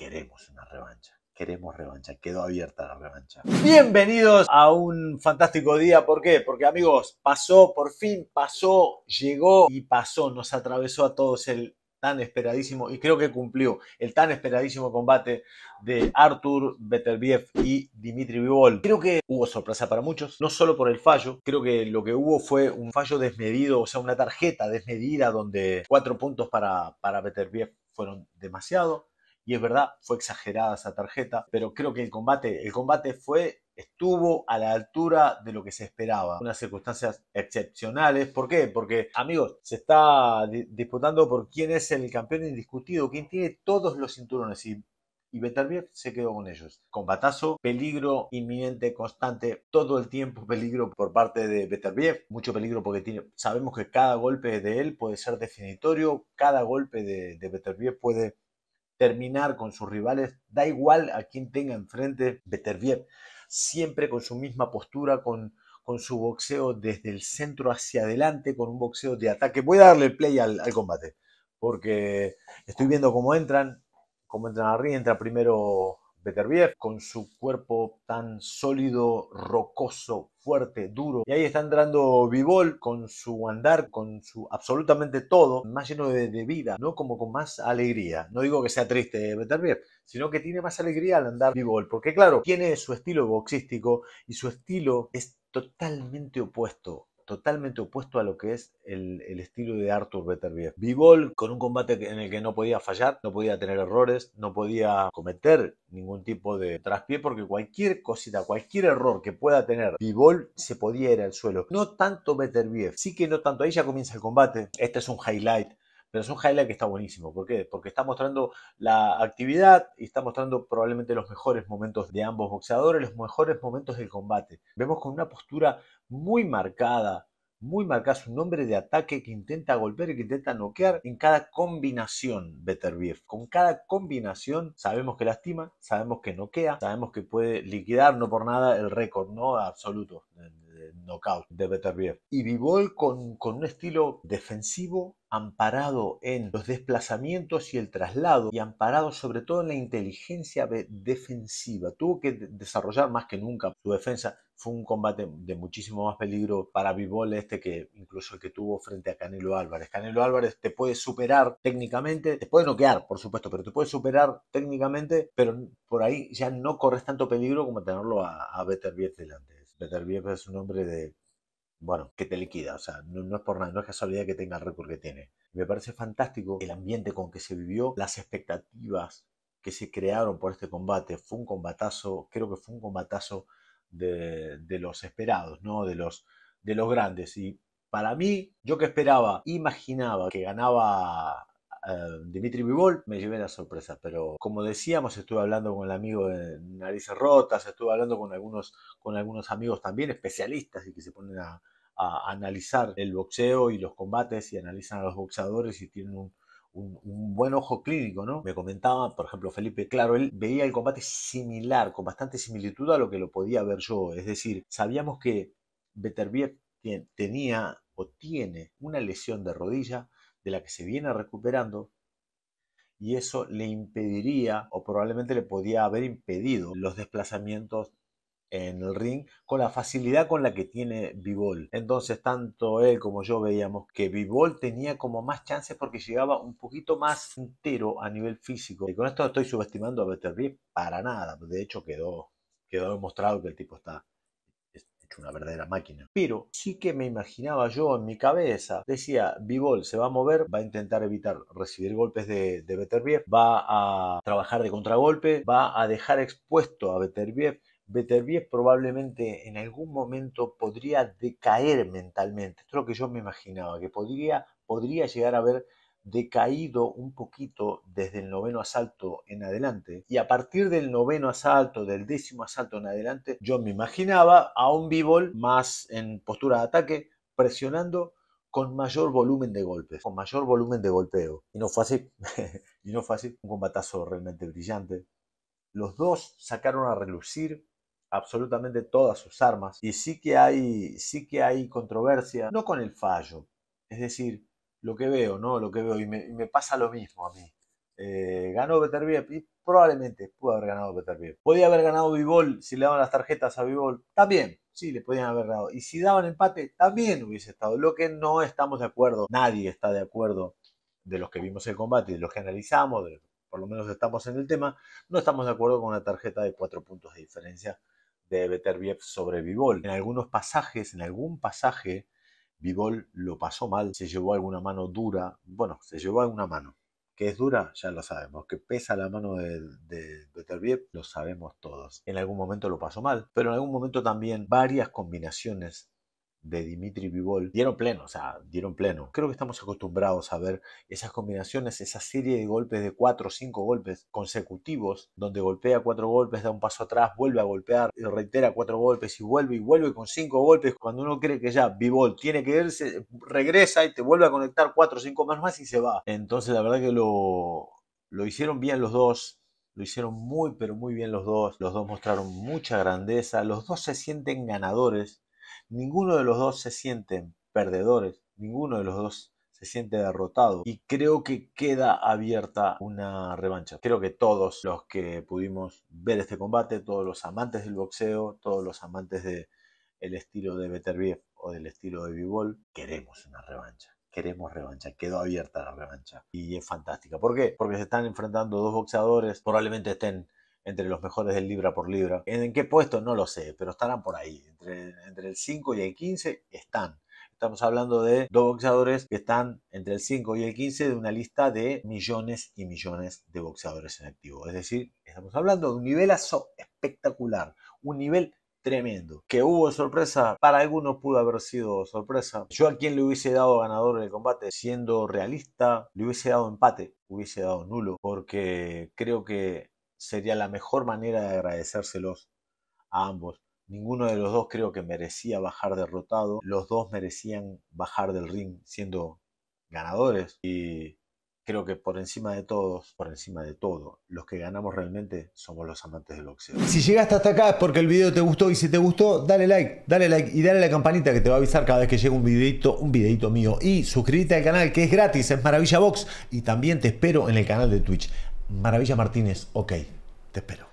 queremos una revancha. Queremos revancha, quedó abierta la revancha. Bienvenidos a un fantástico día, ¿por qué? Porque amigos, pasó, por fin pasó, llegó y pasó, nos atravesó a todos el tan esperadísimo, y creo que cumplió, el tan esperadísimo combate de Artur Beterbiev y Dimitri Vivol. Creo que hubo sorpresa para muchos, no solo por el fallo, creo que lo que hubo fue un fallo desmedido, o sea, una tarjeta desmedida donde cuatro puntos para, para Beterbiev fueron demasiado. Y es verdad, fue exagerada esa tarjeta, pero creo que el combate, el combate fue estuvo a la altura de lo que se esperaba. Unas circunstancias excepcionales. ¿Por qué? Porque, amigos, se está disputando por quién es el campeón indiscutido, quién tiene todos los cinturones. Y, y Beterbiev se quedó con ellos. Combatazo, peligro inminente, constante, todo el tiempo peligro por parte de Beterbiev. Mucho peligro porque tiene, sabemos que cada golpe de él puede ser definitorio, cada golpe de, de puede terminar con sus rivales, da igual a quien tenga enfrente Beterbiev siempre con su misma postura, con, con su boxeo desde el centro hacia adelante, con un boxeo de ataque. Voy a darle play al, combate, porque estoy viendo cómo entran, cómo entran arriba, entra primero Beterbiev con su cuerpo tan sólido, rocoso, fuerte, duro. Y ahí está entrando Vivol con su andar, con su absolutamente todo, más lleno de, vida, ¿no? Como con más alegría. No digo que sea triste Beterbiev, sino que tiene más alegría al andar Vivol. Porque claro, tiene su estilo boxístico y su estilo es totalmente opuesto totalmente opuesto a lo que es el, estilo de Arthur Beterbiev. Vivol con un combate en el que no podía fallar, no podía tener errores, no podía cometer ningún tipo de traspié porque cualquier cosita, cualquier error que pueda tener Vivol se podía ir al suelo. No tanto Beterbiev, sí que no tanto. Ahí ya comienza el combate. Este es un highlight pero es un highlight que está buenísimo. ¿Por qué? Porque está mostrando la actividad y está mostrando probablemente los mejores momentos de ambos boxeadores, los mejores momentos del combate. Vemos con una postura muy marcada, muy marcada, su nombre de ataque que intenta golpear y que intenta noquear en cada combinación Beterbiev. Con cada combinación sabemos que lastima, sabemos que noquea, sabemos que puede liquidar no por nada el récord no absoluto knockout de Beterbiev. Y Vivol con, con un estilo defensivo amparado en los desplazamientos y el traslado y amparado sobre todo en la inteligencia defensiva. Tuvo que desarrollar más que nunca su defensa. Fue un combate de muchísimo más peligro para Bivol este que incluso el que tuvo frente a Canelo Álvarez. Canelo Álvarez te puede superar técnicamente, te puede noquear, por supuesto, pero te puede superar técnicamente, pero por ahí ya no corres tanto peligro como tenerlo a, a Beterbiev delante. Beterbiev es un hombre de bueno, que te liquida. O sea, no, es por nada, no es casualidad que tenga el récord que tiene. Me parece fantástico el ambiente con que se vivió, las expectativas que se crearon por este combate. Fue un combatazo, creo que fue un combatazo de, los esperados, ¿no? De los, de los grandes. Y para mí, yo que esperaba, imaginaba que ganaba eh, Dimitri Vivol, me llevé la sorpresa. Pero como decíamos, estuve hablando con el amigo de Narices Rotas, estuve hablando con algunos, con algunos amigos también especialistas y que se ponen a, analizar el boxeo y los combates y analizan a los boxeadores y tienen un, un, buen ojo clínico, ¿no? Me comentaba, por ejemplo, Felipe, claro, él veía el combate similar, con bastante similitud a lo que lo podía ver yo. Es decir, sabíamos que Beterbiev tenía o tiene una lesión de rodilla, de la que se viene recuperando y eso le impediría o probablemente le podía haber impedido los desplazamientos en el ring con la facilidad con la que tiene Bivol. Entonces, tanto él como yo veíamos que Bivol tenía como más chances porque llegaba un poquito más entero a nivel físico. Y con esto estoy subestimando a Beterbiev para nada. De hecho, quedó, quedó demostrado que el tipo está una verdadera máquina. Pero sí que me imaginaba yo en mi cabeza, decía, Bivol se va a mover, va a intentar evitar recibir golpes de, de Beterbiev, va a trabajar de contragolpe, va a dejar expuesto a Beterbiev Beterbiev probablemente en algún momento podría decaer mentalmente. Esto es lo que yo me imaginaba, que podría, podría llegar a ver decaído un poquito desde el noveno asalto en adelante. Y a partir del noveno asalto, del décimo asalto en adelante, yo me imaginaba a un b más en postura de ataque, presionando con mayor volumen de golpes, con mayor volumen de golpeo. Y no fue así. y no fue así. Un combatazo realmente brillante. Los dos sacaron a relucir absolutamente todas sus armas. Y sí que hay, sí que hay controversia, no con el fallo. Es decir, lo que veo, ¿no? Lo que veo, y me, pasa lo mismo a mí. eh, ganó Beterbiev y probablemente pudo haber ganado Beterbiev. Podía haber ganado Vivol si le daban las tarjetas a Vivol. También, sí, le podían haber dado. Y si daban empate, también hubiese estado. Lo que no estamos de acuerdo, nadie está de acuerdo de los que vimos el combate de los que analizamos, por lo menos estamos en el tema, no estamos de acuerdo con una tarjeta de cuatro puntos de diferencia de Beterbiev sobre Vivol. En algunos pasajes, en algún pasaje, Vivol lo pasó mal, se llevó alguna mano dura, bueno, se llevó alguna mano que es dura, ya lo sabemos. Que pesa la mano de, de lo sabemos todos. En algún momento lo pasó mal, pero en algún momento también varias combinaciones de Dimitri Vivol dieron pleno, o sea, dieron pleno. Creo que estamos acostumbrados a ver esas combinaciones, esa serie de golpes de cuatro o cinco golpes consecutivos, donde golpea cuatro golpes, da un paso atrás, vuelve a golpear, y reitera cuatro golpes y vuelve y vuelve con cinco golpes. Cuando uno cree que ya Vivol tiene que irse, regresa y te vuelve a conectar cuatro o cinco más más y se va. Entonces la verdad que lo, lo hicieron bien los dos, lo hicieron muy, pero muy bien los dos. Los dos mostraron mucha grandeza. Los dos se sienten ganadores. Ninguno de los dos se sienten perdedores, ninguno de los dos se siente derrotado y creo que queda abierta una revancha. Creo que todos los que pudimos ver este combate, todos los amantes del boxeo, todos los amantes del el estilo de Beterbiev o del estilo de Bivol, queremos una revancha. Queremos revancha, quedó abierta la revancha y es fantástica. ¿Por qué? Porque se están enfrentando dos boxeadores, probablemente estén entre los mejores del libra por libra. ¿En qué puesto? No lo sé, pero estarán por ahí. Entre, entre el 5 y el 15 están. Estamos hablando de dos boxeadores que están entre el 5 y el 15 de una lista de millones y millones de boxeadores en activo. Es decir, estamos hablando de un nivelazo espectacular, un nivel tremendo. Que hubo sorpresa, para algunos pudo haber sido sorpresa. Yo a quien le hubiese dado ganador el combate, siendo realista, le hubiese dado empate, hubiese dado nulo, porque creo que sería la mejor manera de agradecérselos a ambos. Ninguno de los dos creo que merecía bajar derrotado. Los dos merecían bajar del ring siendo ganadores. Y creo que por encima de todos, por encima de todo, los que ganamos realmente somos los amantes del boxeo. Si llegaste hasta acá es porque el video te gustó y si te gustó, dale like, dale like y dale la campanita que te va a avisar cada vez que llegue un videito, un videito mío. Y suscríbete al canal que es gratis, es Maravilla Box. Y también te espero en el canal de Twitch. Maravilla Martínez, ok, te espero.